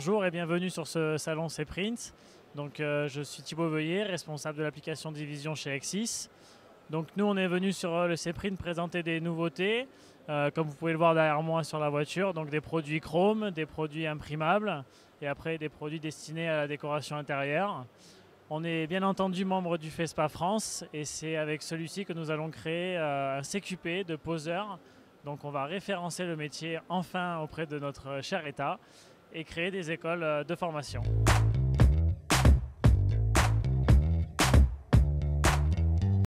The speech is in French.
bonjour et bienvenue sur ce salon C-Print. Donc, euh, je suis Thibaut Veuillet, responsable de l'application Division chez Exis. Donc, nous, on est venu sur euh, le C-Print présenter des nouveautés, euh, comme vous pouvez le voir derrière moi sur la voiture. Donc, des produits chrome, des produits imprimables et après des produits destinés à la décoration intérieure. On est bien entendu membre du FESPA France et c'est avec celui-ci que nous allons créer un CQP de poseur. Donc, on va référencer le métier enfin auprès de notre cher État et créer des écoles de formation.